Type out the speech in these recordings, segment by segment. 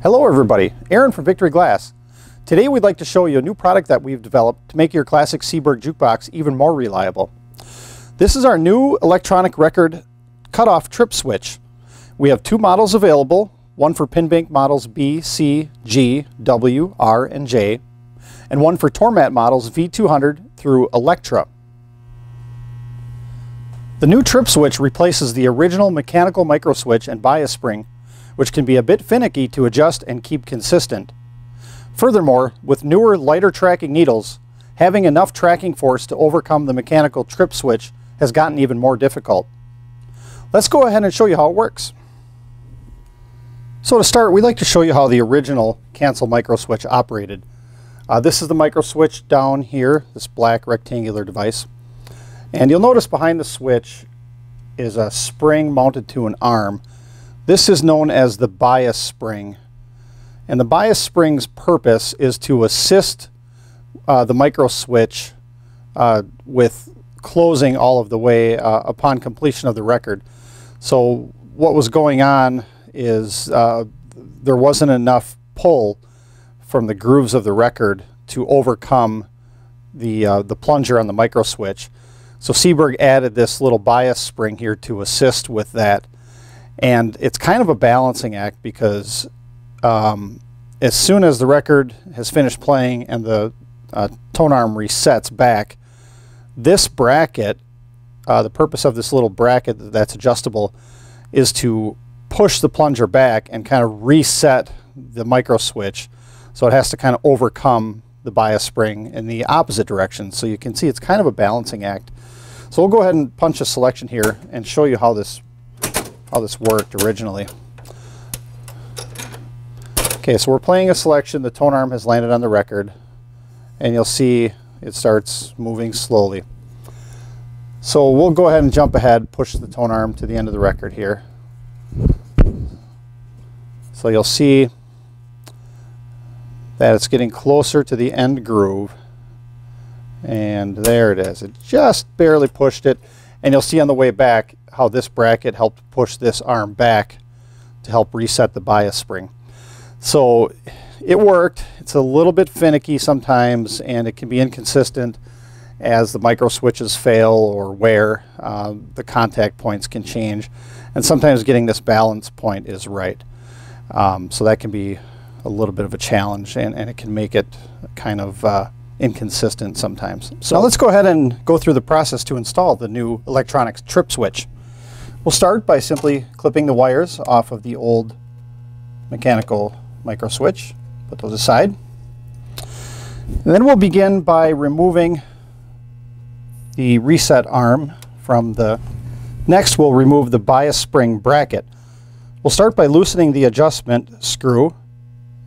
Hello everybody, Aaron from Victory Glass. Today we'd like to show you a new product that we've developed to make your classic Seeburg jukebox even more reliable. This is our new electronic record cutoff trip switch. We have two models available, one for pin bank models B, C, G, W, R, and J, and one for Tormat models V200 through Electra. The new trip switch replaces the original mechanical micro switch and bias spring which can be a bit finicky to adjust and keep consistent. Furthermore, with newer lighter tracking needles, having enough tracking force to overcome the mechanical trip switch has gotten even more difficult. Let's go ahead and show you how it works. So to start, we'd like to show you how the original cancel micro switch operated. Uh, this is the micro switch down here, this black rectangular device. And you'll notice behind the switch is a spring mounted to an arm this is known as the bias spring. And the bias spring's purpose is to assist uh, the micro switch uh, with closing all of the way uh, upon completion of the record. So what was going on is uh, there wasn't enough pull from the grooves of the record to overcome the, uh, the plunger on the micro switch. So Seeburg added this little bias spring here to assist with that. And it's kind of a balancing act because um, as soon as the record has finished playing and the uh, tone arm resets back, this bracket, uh, the purpose of this little bracket that's adjustable is to push the plunger back and kind of reset the micro switch. So it has to kind of overcome the bias spring in the opposite direction. So you can see it's kind of a balancing act. So we'll go ahead and punch a selection here and show you how this how this worked originally. Okay, so we're playing a selection. The tone arm has landed on the record, and you'll see it starts moving slowly. So we'll go ahead and jump ahead, push the tone arm to the end of the record here. So you'll see that it's getting closer to the end groove. And there it is. It just barely pushed it. And you'll see on the way back, how this bracket helped push this arm back to help reset the bias spring. So it worked. It's a little bit finicky sometimes and it can be inconsistent as the micro switches fail or wear. Um, the contact points can change and sometimes getting this balance point is right. Um, so that can be a little bit of a challenge and, and it can make it kind of uh, inconsistent sometimes. So now let's go ahead and go through the process to install the new electronics trip switch. We'll start by simply clipping the wires off of the old mechanical micro switch. Put those aside. And then we'll begin by removing the reset arm from the... Next, we'll remove the bias spring bracket. We'll start by loosening the adjustment screw,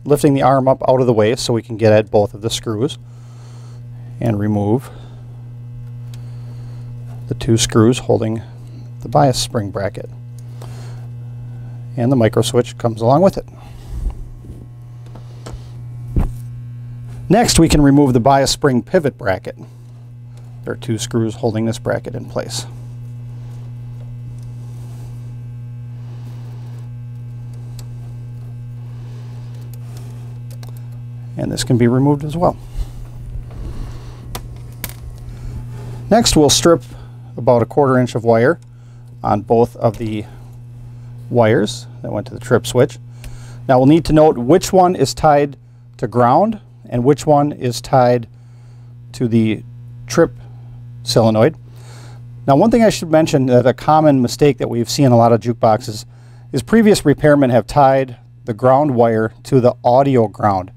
lifting the arm up out of the way so we can get at both of the screws, and remove the two screws holding the bias spring bracket. And the micro switch comes along with it. Next, we can remove the bias spring pivot bracket. There are two screws holding this bracket in place. And this can be removed as well. Next, we'll strip about a quarter inch of wire on both of the wires that went to the trip switch. Now we'll need to note which one is tied to ground and which one is tied to the trip solenoid. Now one thing I should mention that a common mistake that we've seen in a lot of jukeboxes is previous repairmen have tied the ground wire to the audio ground,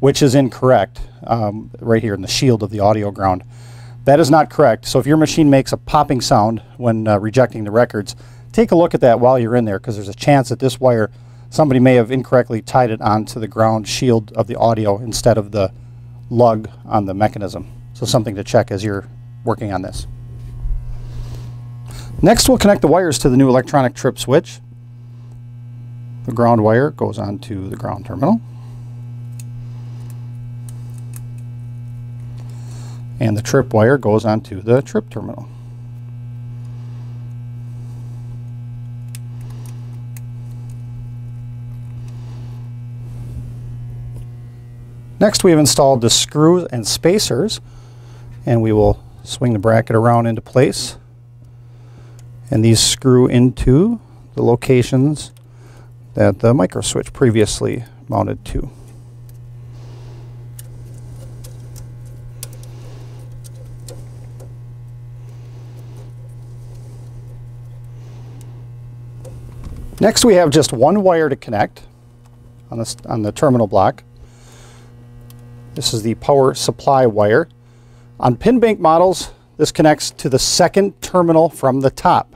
which is incorrect um, right here in the shield of the audio ground. That is not correct. So if your machine makes a popping sound when uh, rejecting the records, take a look at that while you're in there because there's a chance that this wire, somebody may have incorrectly tied it onto the ground shield of the audio instead of the lug on the mechanism. So something to check as you're working on this. Next we'll connect the wires to the new electronic trip switch. The ground wire goes onto the ground terminal. And the trip wire goes onto the trip terminal. Next we've installed the screws and spacers and we will swing the bracket around into place and these screw into the locations that the micro switch previously mounted to. Next we have just one wire to connect on, this, on the terminal block. This is the power supply wire. On pin bank models, this connects to the second terminal from the top.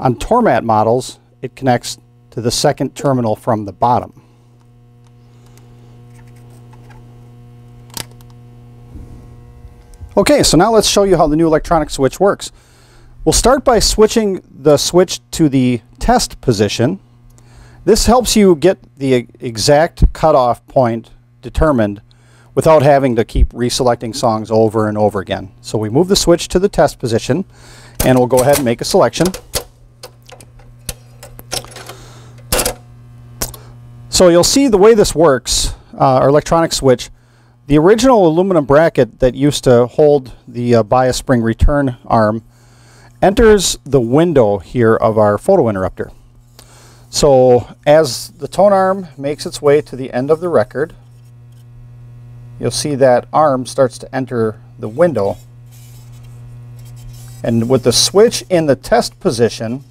On Tormat models, it connects to the second terminal from the bottom. Okay, so now let's show you how the new electronic switch works. We'll start by switching the switch to the test position. This helps you get the exact cutoff point determined without having to keep reselecting songs over and over again. So we move the switch to the test position and we'll go ahead and make a selection. So you'll see the way this works, uh, our electronic switch, the original aluminum bracket that used to hold the uh, bias spring return arm enters the window here of our photo interrupter. So as the tone arm makes its way to the end of the record, you'll see that arm starts to enter the window. And with the switch in the test position,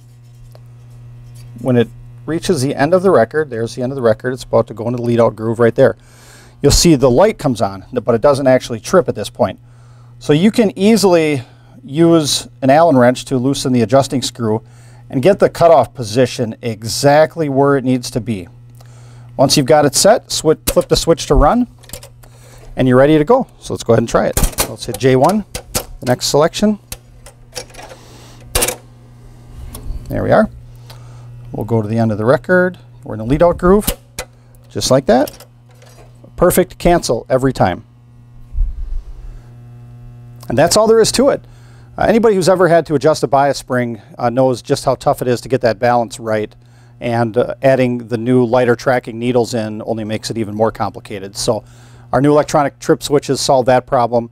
when it reaches the end of the record, there's the end of the record, it's about to go into the lead out groove right there. You'll see the light comes on, but it doesn't actually trip at this point. So you can easily use an Allen wrench to loosen the adjusting screw and get the cutoff position exactly where it needs to be. Once you've got it set, flip the switch to run, and you're ready to go. So let's go ahead and try it. Let's hit J1, the next selection. There we are. We'll go to the end of the record. We're in the lead out groove, just like that. Perfect cancel every time. And that's all there is to it. Uh, anybody who's ever had to adjust a bias spring uh, knows just how tough it is to get that balance right. And uh, adding the new lighter tracking needles in only makes it even more complicated. So our new electronic trip switches solve that problem,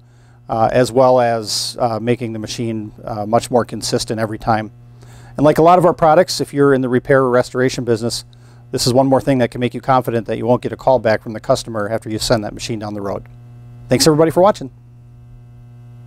uh, as well as uh, making the machine uh, much more consistent every time. And like a lot of our products, if you're in the repair or restoration business, this is one more thing that can make you confident that you won't get a call back from the customer after you send that machine down the road. Thanks everybody for watching.